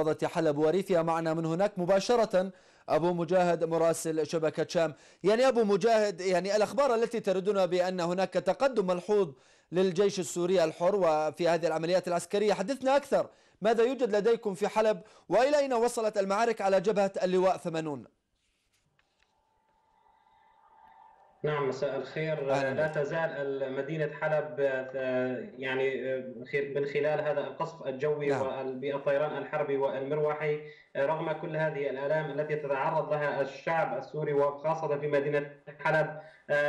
محافظة حلب وريفها معنا من هناك مباشرة أبو مجاهد مراسل شبكة شام. يعني أبو مجاهد يعني الأخبار التي تردنا بأن هناك تقدم ملحوظ للجيش السوري الحر وفي هذه العمليات العسكرية. حدثنا أكثر ماذا يوجد لديكم في حلب؟ وإلى أين وصلت المعارك على جبهة اللواء ثمنون نعم مساء الخير. لا تزال مدينة حلب يعني من خلال هذا القصف الجوي نعم. بالطيران الحربي والمروحي رغم كل هذه الآلام التي تتعرض لها الشعب السوري وخاصة في مدينة حلب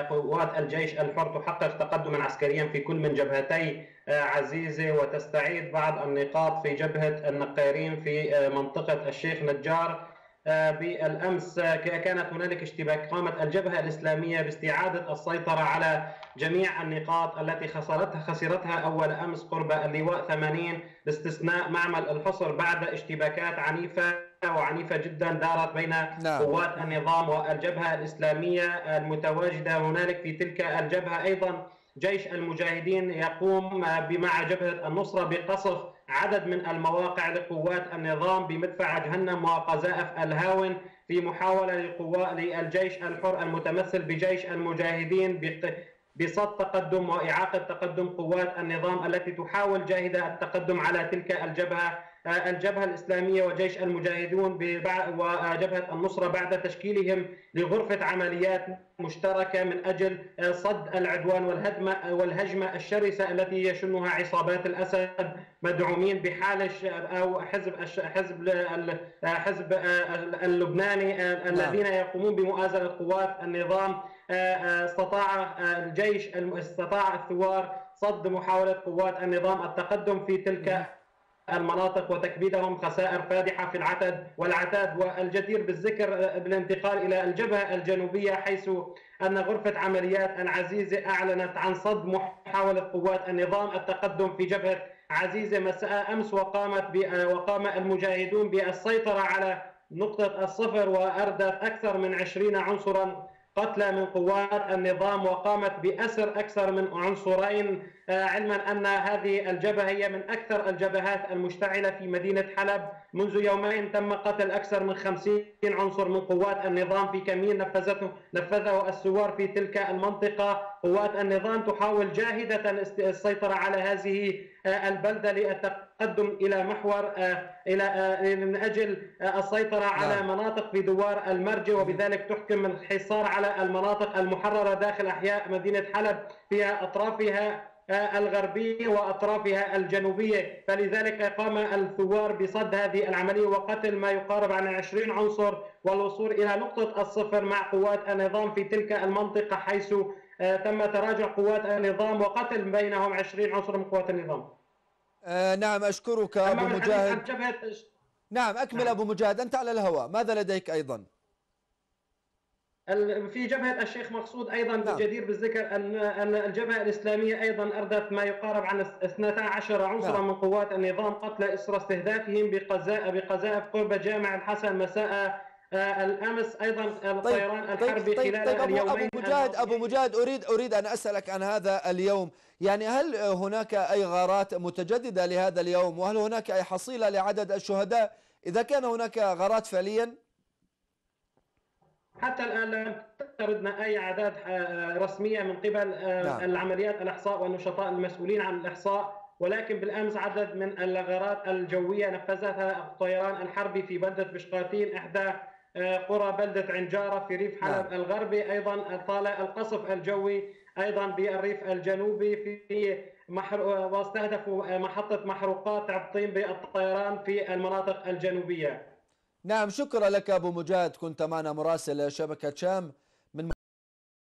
قوات الجيش الحر تحقق تقدما عسكريا في كل من جبهتي عزيزة وتستعيد بعض النقاط في جبهة النقيرين في منطقة الشيخ نجار. بالأمس كانت هنالك اشتباك قامت الجبهة الإسلامية باستعادة السيطرة على جميع النقاط التي خسرتها خسرتها أول أمس قرب اللواء 80 باستثناء معمل الحصر بعد اشتباكات عنيفة وعنيفة جدا دارت بين نعم. قوات النظام والجبهة الإسلامية المتواجدة هنالك في تلك الجبهة أيضا جيش المجاهدين يقوم مع جبهة النصرة بقصف عدد من المواقع لقوات النظام بمدفع جهنم وقذائف الهاون في محاولة لقوات للجيش الحر المتمثل بجيش المجاهدين بصد تقدم واعاقه تقدم قوات النظام التي تحاول جاهده التقدم على تلك الجبهة. الجبهة الإسلامية وجيش المجاهدون وجبهة النصرة بعد تشكيلهم لغرفة عمليات مشتركة من أجل صد العدوان والهدمه والهجمة الشرسة التي يشنها عصابات الأسد مدعومين بحال أو حزب حزب حزب اللبناني الذين يقومون بمؤازرة قوات النظام استطاع الجيش استطاع الثوار صد محاولة قوات النظام التقدم في تلك المناطق وتكبيدهم خسائر فادحة في العتد والعتاد والجدير بالذكر بالانتقال إلى الجبهة الجنوبية حيث أن غرفة عمليات العزيزه أعلنت عن صد محاولة قوات النظام التقدم في جبهة عزيزه مساء أمس وقامت وقام المجاهدون بالسيطرة على نقطة الصفر وأردت أكثر من 20 عنصرا قتلى من قوات النظام وقامت بأسر أكثر من عنصرين. علما أن هذه الجبهة هي من أكثر الجبهات المشتعلة في مدينة حلب. منذ يومين تم قتل أكثر من 50 عنصر من قوات النظام في كمين نفذته نفذه الثوار في تلك المنطقة. قوات النظام تحاول جاهدة السيطرة على هذه البلدة للتقدم إلى محور إلى من أجل السيطرة على مناطق في دوار المرج وبذلك تحكم الحصار على المناطق المحررة داخل أحياء مدينة حلب في أطرافها الغربية وأطرافها الجنوبية. فلذلك قام الثوار بصد هذه العملية وقتل ما يقارب عن 20 عنصر والوصول إلى نقطة الصفر مع قوات النظام في تلك المنطقة حيث تم تراجع قوات النظام وقتل بينهم 20 عنصر من قوات النظام. آه نعم أشكرك أبو مجاهد نعم أكمل نعم. أبو مجاهد أنت على الهواء ماذا لديك أيضا؟ في جبهة الشيخ مقصود أيضا نعم. جدير بالذكر أن أن الجبهة الإسلامية أيضا أردت ما يقارب عن 12 عنصرا نعم. من قوات النظام قتل إسر استهدافهم بقذائف قرب جامع الحسن مساء الامس أيضا الطيران طيب الحربي طيب خلال طيب اليومين أبو مجاهد أبو مجاهد أريد أريد أن أسألك عن هذا اليوم. يعني هل هناك أي غارات متجددة لهذا اليوم؟ وهل هناك أي حصيلة لعدد الشهداء؟ إذا كان هناك غارات فعليا؟ حتى الآن لم تردنا أي أعداد رسمية من قبل نعم. العمليات الإحصاء والنشطاء المسؤولين عن الإحصاء. ولكن بالأمس عدد من الغارات الجوية نفذتها الطيران الحربي في بلدة بشقاتين إحدى قرى بلدة عنجارة في ريف حلب نعم. الغربي أيضا طال القصف الجوي أيضا بالريف الجنوبي في محر... واستهدفوا محطة محروقات عبطين بالطيران في المناطق الجنوبية. نعم شكرا لك أبو مجاهد. كنت معنا مراسل شبكة شام.